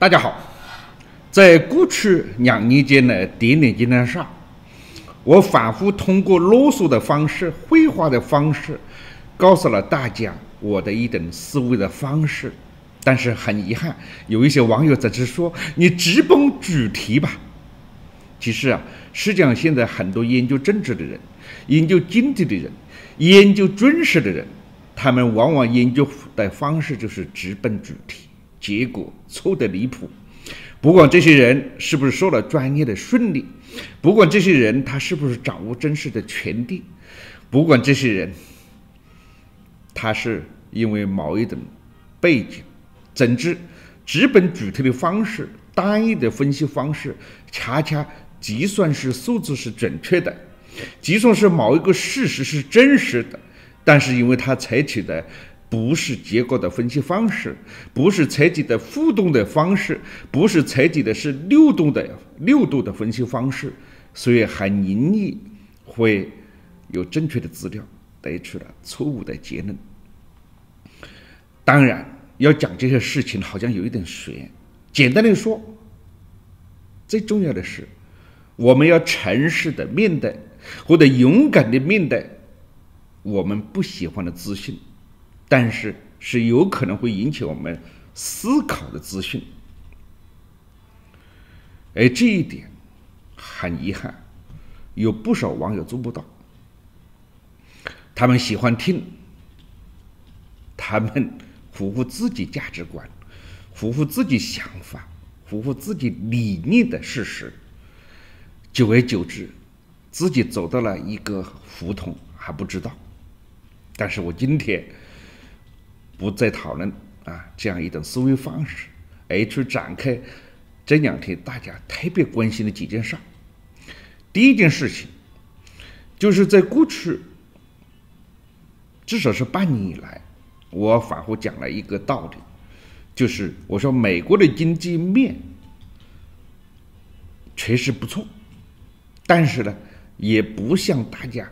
大家好，在过去两年间的点点经验上，我反复通过啰嗦的方式、绘画的方式，告诉了大家我的一种思维的方式。但是很遗憾，有一些网友在这说：“你直奔主题吧。”其实啊，实际上现在很多研究政治的人、研究经济的人、研究军事的人，他们往往研究的方式就是直奔主题。结果错得离谱，不管这些人是不是受了专业的训练，不管这些人他是不是掌握真实的权利，不管这些人他是因为某一种背景，总之，直奔主题的方式、单一的分析方式，恰恰计算是数字是准确的，计算是某一个事实是真实的，但是因为他采取的。不是结果的分析方式，不是采集的互动的方式，不是采集的是流动的流动的分析方式，所以很容易会有正确的资料得出了错误的结论。当然，要讲这些事情好像有一点悬。简单的说，最重要的是，我们要诚实的面对，或者勇敢的面对我们不喜欢的资讯。但是是有可能会引起我们思考的资讯，而这一点很遗憾，有不少网友做不到。他们喜欢听，他们符合自己价值观、符合自己想法、符合自己理念的事实，久而久之，自己走到了一个胡同还不知道。但是我今天。不再讨论啊这样一种思维方式，而去展开这两天大家特别关心的几件事。第一件事情，就是在过去至少是半年以来，我反复讲了一个道理，就是我说美国的经济面确实不错，但是呢，也不像大家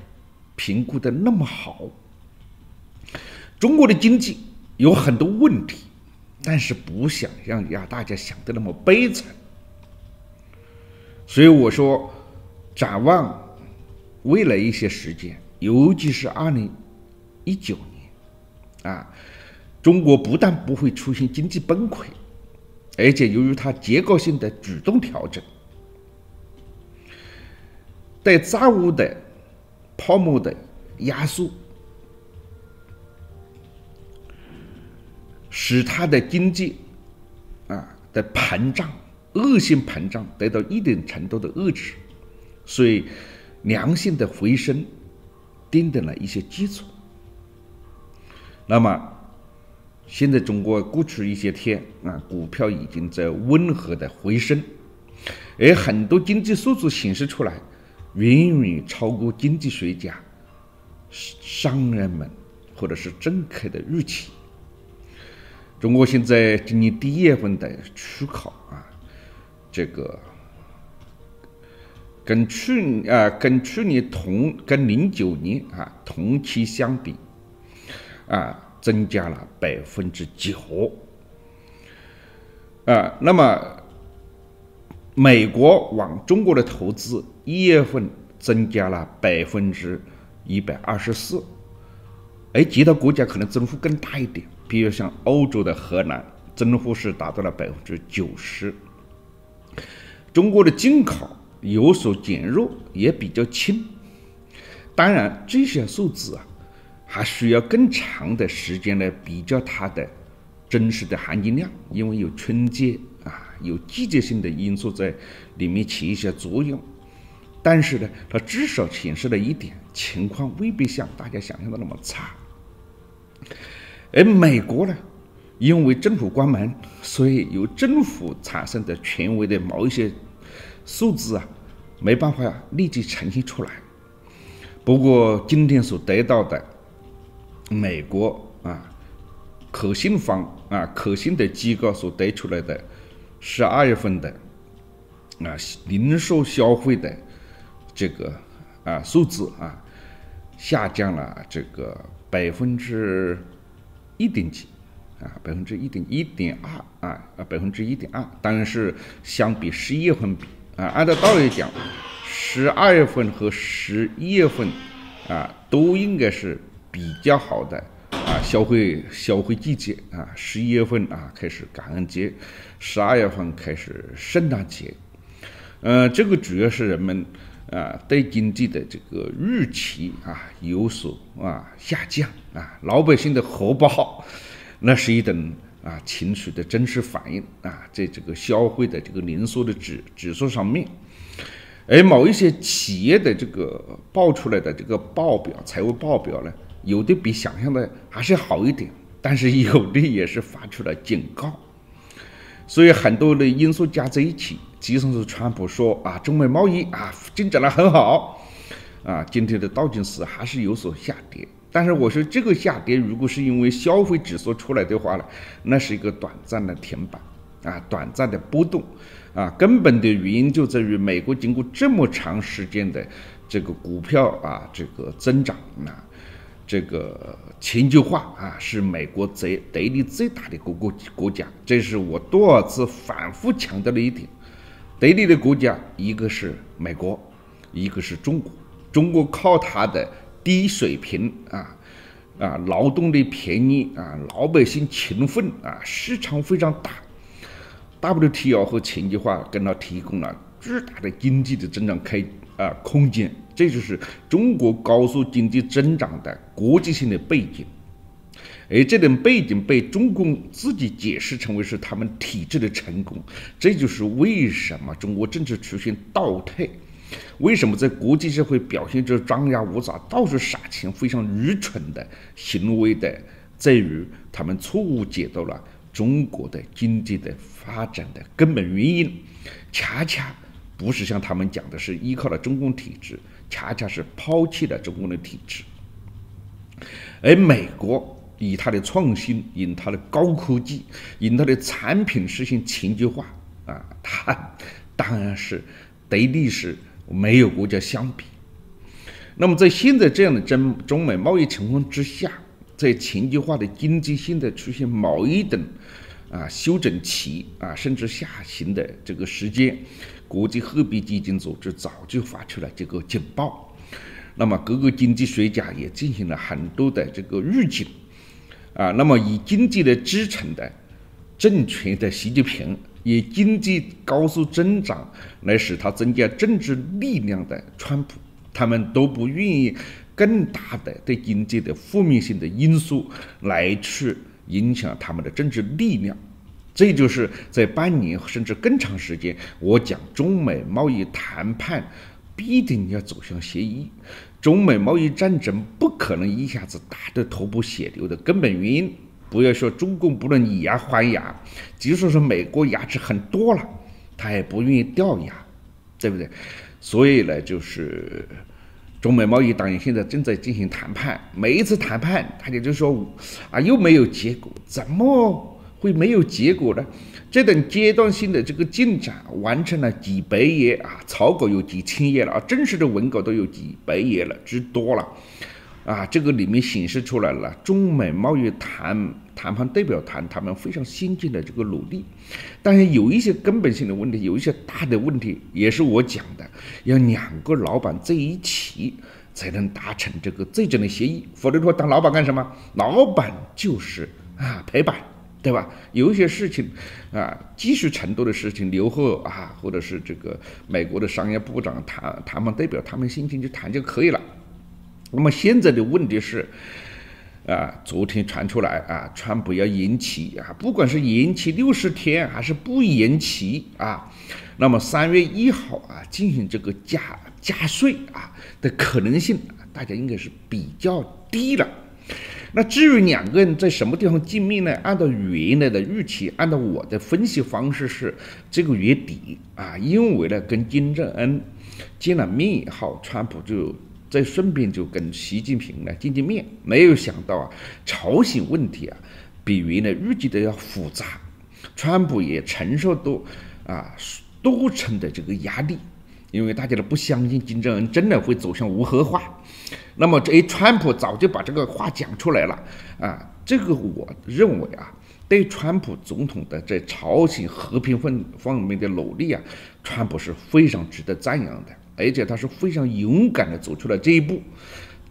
评估的那么好。中国的经济。有很多问题，但是不想让让大家想的那么悲惨，所以我说，展望未来一些时间，尤其是二零一九年，啊，中国不但不会出现经济崩溃，而且由于它结构性的主动调整，对债务的泡沫的压缩。使它的经济啊的膨胀、恶性膨胀得到一定程度的遏制，所以良性的回升奠定了一些基础。那么，现在中国过去一些天啊，股票已经在温和的回升，而很多经济数字显示出来，远远超过经济学家、商人们或者是政客的预期。中国现在今年第一月份的出口啊，这个跟去啊跟去年同跟零九年啊同期相比啊增加了百分之九啊，那么美国往中国的投资一月份增加了百分之一百二十四，而其他国家可能增幅更大一点。比如像欧洲的荷兰，增幅是达到了百分之九十。中国的进口有所减弱，也比较轻。当然，这些数字啊，还需要更长的时间来比较它的真实的含金量，因为有春节啊，有季节性的因素在里面起一些作用。但是呢，它至少显示了一点，情况未必像大家想象的那么差。而美国呢，因为政府关门，所以由政府产生的权威的某一些数字啊，没办法立即呈现出来。不过今天所得到的美国啊可信方啊可信的机构所得出来的十二月份的啊零售消费的这个啊数字啊下降了这个百分之。一点几，啊，百分之一点一点二啊啊，百分之一点二，当然是相比十一月份比啊，按照道理讲，十二月份和十一月份啊都应该是比较好的啊消费消费季节啊，十一月份啊开始感恩节，十二月份开始圣诞节，呃，这个主要是人们啊对经济的这个预期啊有所啊下降啊，老百姓的荷包。那是一等啊情绪的真实反应啊，在这个消费的这个零售的指指数上面，而某一些企业的这个报出来的这个报表财务报表呢，有的比想象的还是好一点，但是有的也是发出了警告，所以很多的因素加在一起，基本上是川普说啊，中美贸易啊进展的很好啊，今天的道琼斯还是有所下跌。但是我说这个下跌，如果是因为消费指数出来的话呢，那是一个短暂的停板啊，短暂的波动啊，根本的原因就在于美国经过这么长时间的这个股票啊这个增长啊，这个全球化啊，是美国最得利最大的一个国国家，这是我多少次反复强调的一点，得力的国家一个是美国，一个是中国，中国靠它的。低水平啊啊，劳动力便宜啊，老百姓勤奋啊，市场非常大，WTO 和全球化给他提供了巨大的经济的增长开啊空间，这就是中国高速经济增长的国际性的背景，而这种背景被中共自己解释成为是他们体制的成功，这就是为什么中国政治出现倒退。为什么在国际社会表现着张牙舞爪、到处撒钱、非常愚蠢的行为的，在于他们错误解读了中国的经济的发展的根本原因，恰恰不是像他们讲的是依靠了中共体制，恰恰是抛弃了中共的体制。而美国以它的创新，以它的高科技，以它的产品实现全球化啊，它当然是对历史。没有国家相比，那么在现在这样的中中美贸易情况之下，在全球化的经济现在出现某一等啊休整期啊甚至下行的这个时间，国际货币基金组织早就发出了这个警报，那么各个经济学家也进行了很多的这个预警啊，那么以经济的支撑的政权的习近平。以经济高速增长来使他增加政治力量的川普，他们都不愿意更大的对经济的负面性的因素来去影响他们的政治力量。这就是在半年甚至更长时间，我讲中美贸易谈判必定要走向协议，中美贸易战争不可能一下子打得头破血流的根本原因。不要说中共不能以牙还牙，即使是美国牙齿很多了，他也不愿意掉牙，对不对？所以呢，就是中美贸易当然现在正在进行谈判，每一次谈判，大家就说啊，又没有结果，怎么会没有结果呢？这等阶段性的这个进展完成了几百页啊，草稿有几千页了啊，正式的文稿都有几百页了之多了。啊，这个里面显示出来了，中美贸易谈谈判代表团他们非常先进的这个努力，但是有一些根本性的问题，有一些大的问题，也是我讲的，要两个老板在一起才能达成这个最终的协议，否则说当老板干什么？老板就是啊陪板，对吧？有一些事情啊，技术程度的事情，刘鹤啊，或者是这个美国的商业部长谈谈判代表，他们心情去谈就可以了。那么现在的问题是，啊，昨天传出来啊，川普要延期啊，不管是延期六十天还是不延期啊，那么三月一号啊进行这个加加税啊的可能性，大家应该是比较低了。那至于两个人在什么地方见面呢？按照原来的预期，按照我的分析方式是这个月底啊，因为呢跟金正恩见了面以后，川普就。再顺便就跟习近平呢见见面，没有想到啊，朝鲜问题啊比原来预计的要复杂，川普也承受多啊多层的这个压力，因为大家都不相信金正恩真的会走向无核化。那么这川普早就把这个话讲出来了啊，这个我认为啊，对川普总统的在朝鲜和平方方面的努力啊，川普是非常值得赞扬的，而且他是非常勇敢的走出了这一步。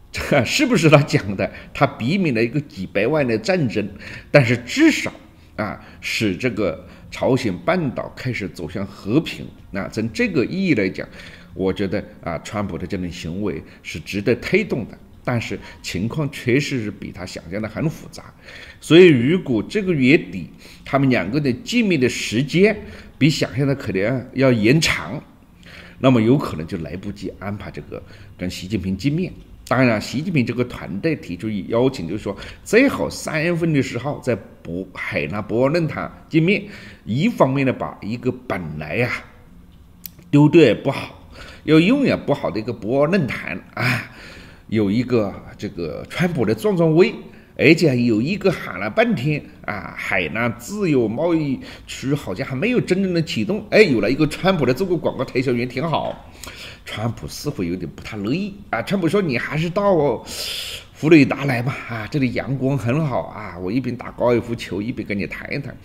这是不是他讲的？他避免了一个几百万的战争，但是至少啊，使这个朝鲜半岛开始走向和平。那从这个意义来讲，我觉得啊，川普的这种行为是值得推动的。但是情况确实是比他想象的很复杂，所以如果这个月底他们两个的见面的时间比想象的可能要延长，那么有可能就来不及安排这个跟习近平见面。当然，习近平这个团队提出邀请，就是说最好三月份的时候在博海纳博鳌论坛见面，一方面呢把一个本来呀丢掉也不好，有永远不好的一个博鳌论坛啊。有一个这个川普的壮壮威，而且有一个喊了半天啊，海南自由贸易区好像还没有真正的启动，哎，有了一个川普的做个广告推销员挺好。川普似乎有点不太乐意啊，川普说你还是到。佛罗里达来嘛啊，这里阳光很好啊，我一边打高尔夫球一边跟你谈一谈。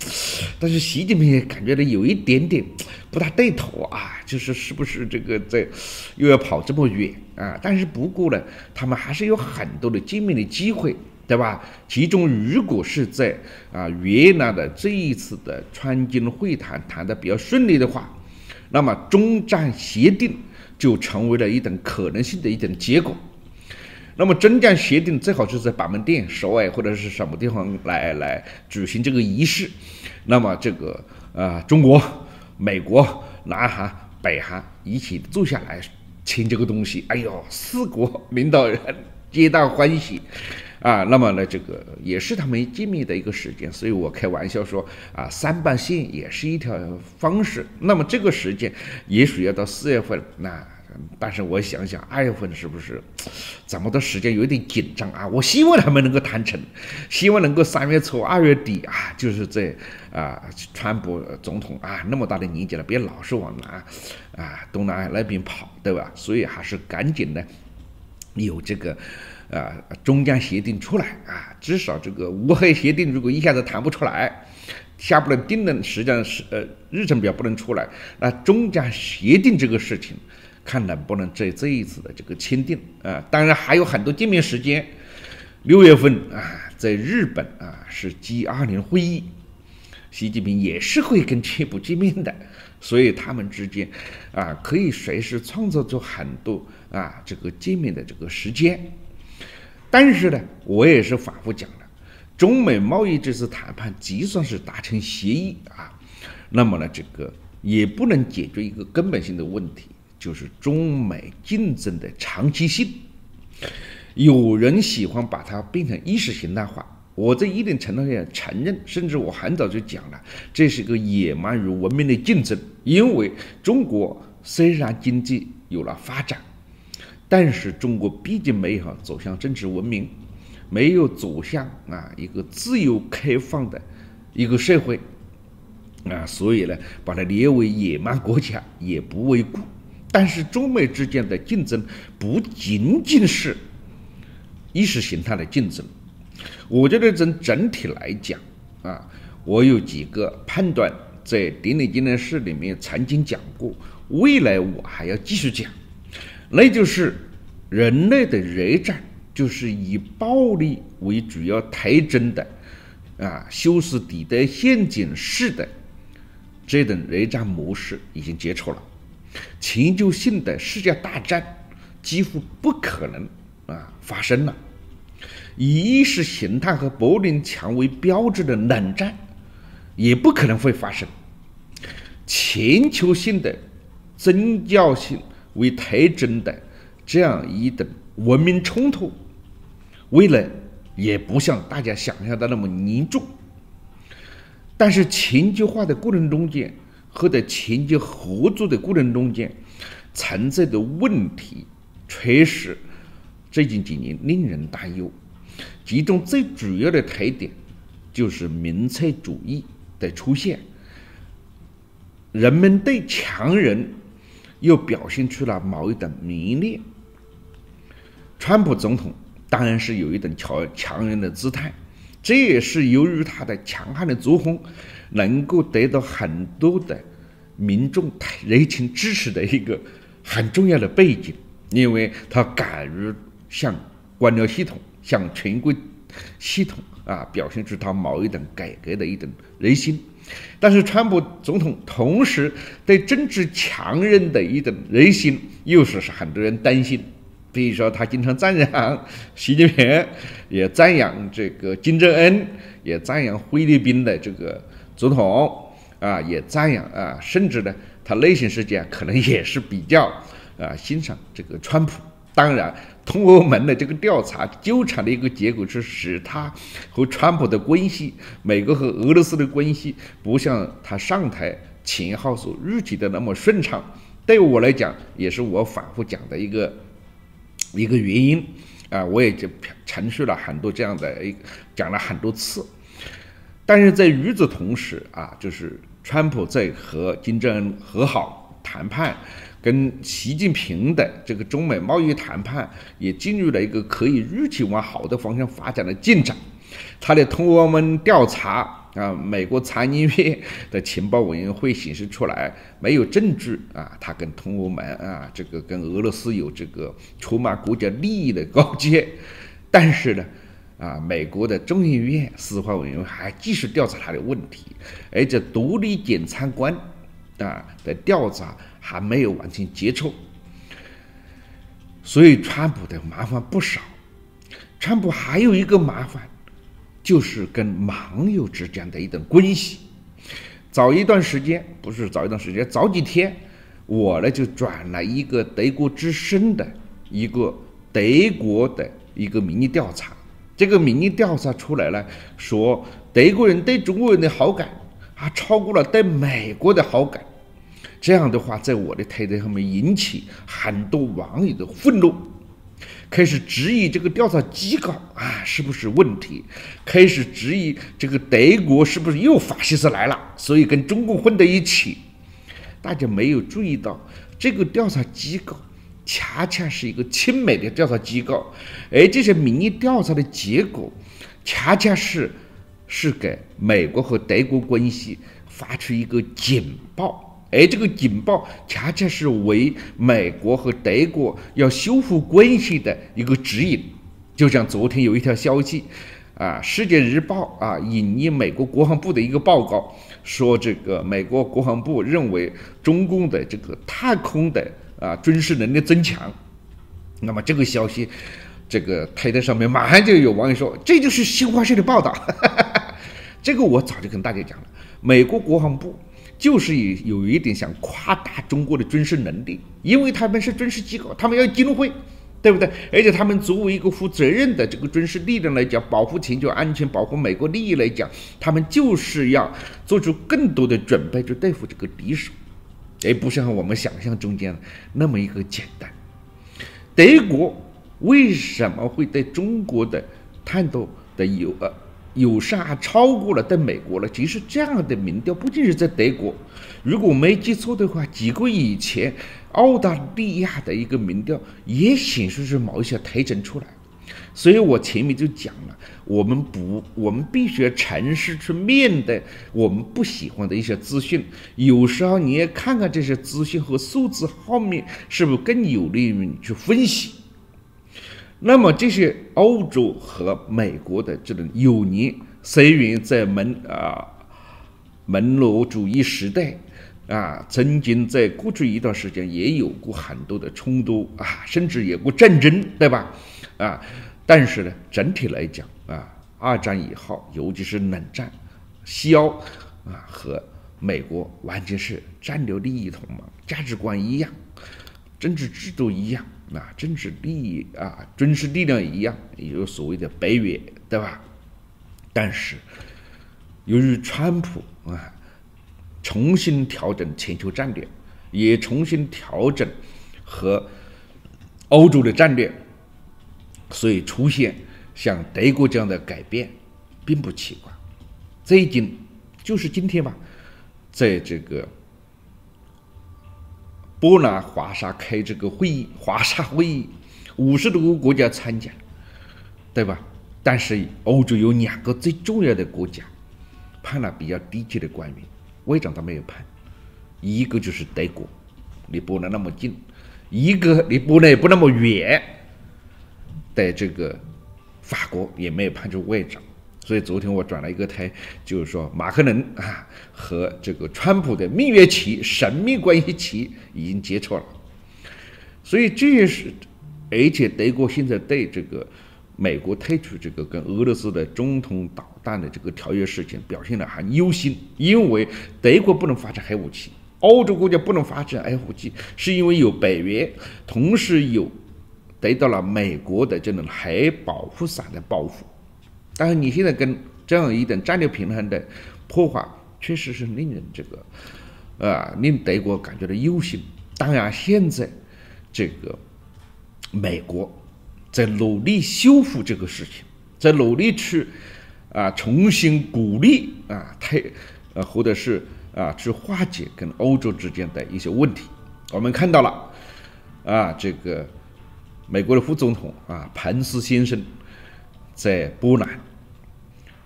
但是习近平也感觉到有一点点不大对头啊，就是是不是这个在又要跑这么远啊？但是不过呢，他们还是有很多的见面的机会，对吧？其中如果是在啊越南的这一次的川金会谈谈的比较顺利的话，那么中战协定就成为了一等可能性的一等结果。那么，中将协定最好是在板门店、首尔或者是什么地方来来举行这个仪式。那么，这个呃，中国、美国、南韩、北韩一起坐下来签这个东西，哎呦，四国领导人皆大欢喜啊！那么呢，这个也是他们见面的一个时间，所以我开玩笑说啊，三半线也是一条方式。那么这个时间也许要到四月份那。但是我想想，二月份是不是怎么的时间有点紧张啊？我希望他们能够谈成，希望能够三月初、二月底啊，就是在啊，川普总统啊那么大的年纪了，别老是往南啊东南那边跑，对吧？所以还是赶紧的有这个啊中间协定出来啊，至少这个无核协定如果一下子谈不出来，下不了定论，实际上是呃日程表不能出来，那中间协定这个事情。看能不能在这一次的这个签订啊，当然还有很多见面时间。六月份啊，在日本啊是 G 二零会议，习近平也是会跟川普见面的，所以他们之间啊可以随时创造出很多啊这个见面的这个时间。但是呢，我也是反复讲了，中美贸易这次谈判就算是达成协议啊，那么呢这个也不能解决一个根本性的问题。就是中美竞争的长期性，有人喜欢把它变成意识形态化，我在一定程度上承认，甚至我很早就讲了，这是一个野蛮与文明的竞争。因为中国虽然经济有了发展，但是中国毕竟没有走向政治文明，没有走向啊一个自由开放的一个社会啊，所以呢，把它列为野蛮国家也不为过。但是中美之间的竞争不仅仅是意识形态的竞争，我觉得从整体来讲啊，我有几个判断，在顶礼纪念室里面曾经讲过，未来我还要继续讲，那就是人类的热战就是以暴力为主要特征的啊，修斯底德陷阱式的这种热战模式已经结束了。全球性的世界大战几乎不可能啊发生了，以意识形态和柏林墙为标志的冷战也不可能会发生，全球性的宗教性为特征的这样一等文明冲突，未来也不像大家想象的那么严重，但是全球化的过程中间。和在前期合作的过程中间存在的问题，确实最近几年令人担忧。其中最主要的特点就是民粹主义的出现，人们对强人又表现出了某一种迷恋。川普总统当然是有一种强强人的姿态，这也是由于他的强悍的作风，能够得到很多的民众热情支持的一个很重要的背景，因为他敢于向官僚系统、向权贵系统啊表现出他某一种改革的一种热心。但是，川普总统同时对政治强人的一种热心，又是很多人担心。比如说，他经常赞扬习近平，也赞扬这个金正恩，也赞扬菲律宾的这个总统啊，也赞扬啊，甚至呢，他内心世界可能也是比较啊欣赏这个川普。当然，通俄门的这个调查纠缠的一个结果是使他和川普的关系，美国和俄罗斯的关系不像他上台前后所预期的那么顺畅。对我来讲，也是我反复讲的一个。一个原因啊，我也就陈述了很多这样的一讲了很多次，但是在与此同时啊，就是川普在和金正恩和好谈判，跟习近平的这个中美贸易谈判也进入了一个可以预期往好的方向发展的进展，他的通俄门调查。啊，美国参议院的情报委员会显示出来，没有证据啊，他跟通俄门啊，这个跟俄罗斯有这个出卖国家利益的勾结。但是呢，啊，美国的众议院司法委员会还继续调查他的问题，而且独立检察官啊的调查还没有完全结束。所以，川普的麻烦不少。川普还有一个麻烦。就是跟网友之间的一种关系。早一段时间，不是早一段时间，早几天，我呢就转了一个德国之声的一个德国的一个民意调查。这个民意调查出来了，说德国人对中国人的好感啊超过了对美国的好感。这样的话，在我的推特上面引起很多网友的愤怒。开始质疑这个调查机构啊是不是问题？开始质疑这个德国是不是又法西斯来了？所以跟中共混在一起。大家没有注意到，这个调查机构恰恰是一个亲美的调查机构，而这些民意调查的结果，恰恰是是给美国和德国关系发出一个警报。而这个警报恰恰是为美国和德国要修复关系的一个指引。就像昨天有一条消息，啊，《世界日报》啊引用美国国防部的一个报告，说这个美国国防部认为中共的这个太空的啊军事能力增强。那么这个消息，这个推在上面，马上就有网友说这就是新华社的报道。这个我早就跟大家讲了，美国国防部。就是有有一点想夸大中国的军事能力，因为他们是军事机构，他们要经费，对不对？而且他们作为一个负责任的这个军事力量来讲，保护全球安全、保护美国利益来讲，他们就是要做出更多的准备去对付这个敌手，而不像我们想象中间那么一个简单。德国为什么会对中国的态度的有呃？友善还超过了在美国了。其实这样的民调不仅是在德国，如果我没记错的话，几个月以前澳大利亚的一个民调也显示出某一些特征出来。所以我前面就讲了，我们不，我们必须要诚实去面对我们不喜欢的一些资讯。有时候你也看看这些资讯和数字后面是不是更有利于你去分析。那么这些欧洲和美国的这种友谊，虽然在门啊门罗主义时代啊，曾经在过去一段时间也有过很多的冲突啊，甚至有过战争，对吧？啊，但是呢，整体来讲啊，二战以后，尤其是冷战，西欧啊和美国完全是战略利益同盟，价值观一样，政治制度一样。啊，政治利益啊，军事力量一样，有所谓的北约，对吧？但是，由于川普啊，重新调整全球战略，也重新调整和欧洲的战略，所以出现像德国这样的改变，并不奇怪。最近就是今天吧，在这个。波兰华沙开这个会议，华沙会议五十多个国家参加，对吧？但是欧洲有两个最重要的国家判了比较低级的官员，外长都没有判，一个就是德国，离波兰那么近；一个离波兰也不那么远在这个法国也没有判出外长。所以昨天我转了一个台，就是说马克龙啊和这个川普的蜜月期、神秘关系期已经结束了。所以这也是，而且德国现在对这个。美国退出这个跟俄罗斯的中统导弹的这个条约事情，表现的很忧心，因为德国不能发展核武器，欧洲国家不能发展核武器，是因为有北约，同时有得到了美国的这种核保护伞的保护。但是你现在跟这样一种战略平衡的破坏，确实是令人这个啊，令德国感觉到忧心。当然，现在这个美国。在努力修复这个事情，在努力去啊重新鼓励啊太呃或者是啊去化解跟欧洲之间的一些问题。我们看到了啊这个美国的副总统啊彭斯先生在波兰，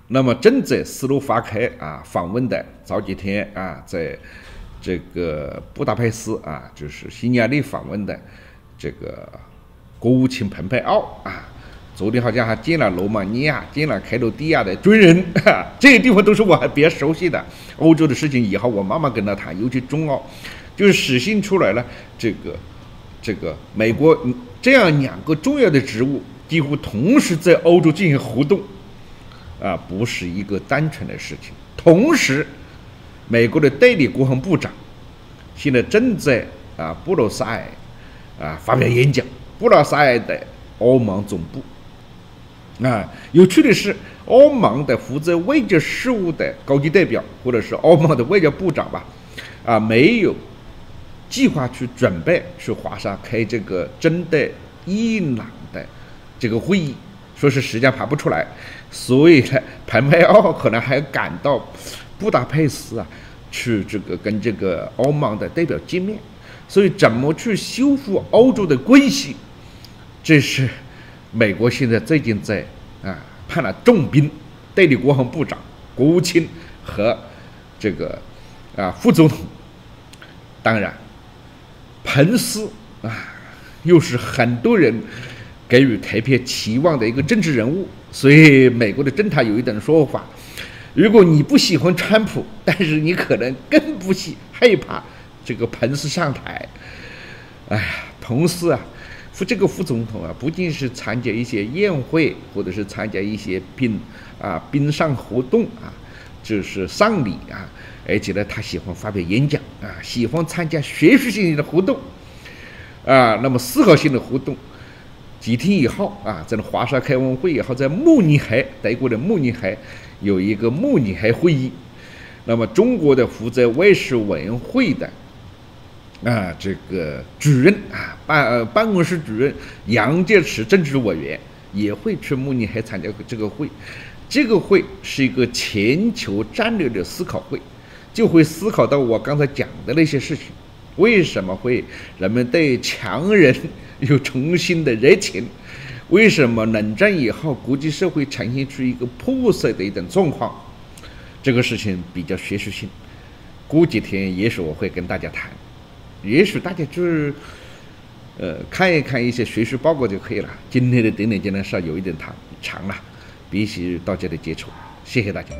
那么正在斯洛伐克啊访问的早几天啊在这个布达佩斯啊就是匈牙利访问的这个。国务卿蓬佩奥啊，昨天好像还见了罗马尼亚、见了克罗地亚的军人，这些地方都是我还比较熟悉的。欧洲的事情以后我慢慢跟他谈，尤其中澳，就是实信出来了这个这个美国这样两个重要的职务几乎同时在欧洲进行活动，啊，不是一个单纯的事情。同时，美国的代理国防部长现在正在啊布鲁塞尔啊发表演讲。布鲁塞尔的欧盟总部啊，有趣的是，欧盟的负责外交事务的高级代表，或者是欧盟的外交部长吧，啊，没有计划去准备去华沙开这个针对伊朗的这个会议，说是时间排不出来，所以呢，蓬佩奥可能还赶到布达佩斯啊，去这个跟这个欧盟的代表见面，所以怎么去修复欧洲的关系？这是美国现在最近在啊派了重兵，代理国防部长、国务卿和这个啊副总统。当然，彭斯啊又是很多人给予特别期望的一个政治人物，所以美国的政坛有一种说法：如果你不喜欢川普，但是你可能更不喜害怕这个彭斯上台。哎呀，彭斯啊！副这个副总统啊，不仅是参加一些宴会，或者是参加一些殡啊冰上活动啊，就是丧礼啊，而且呢，他喜欢发表演讲啊，喜欢参加学术性的活动啊，那么思考性的活动。几天以后啊，在华沙开完会以后，在慕尼黑，德国的慕尼黑有一个慕尼黑会议，那么中国的负责外事委员会的。啊，这个主任啊，办呃办公室主任杨洁篪政治委员也会去慕尼黑参加这个会，这个会是一个全球战略的思考会，就会思考到我刚才讲的那些事情，为什么会人们对强人有重新的热情？为什么冷战以后国际社会呈现出一个破碎的一种状况？这个事情比较学术性，过几天也许我会跟大家谈。也许大家就是，呃，看一看一些学术报告就可以了。今天的点点见的事有一点长长了，必须大家的接触。谢谢大家。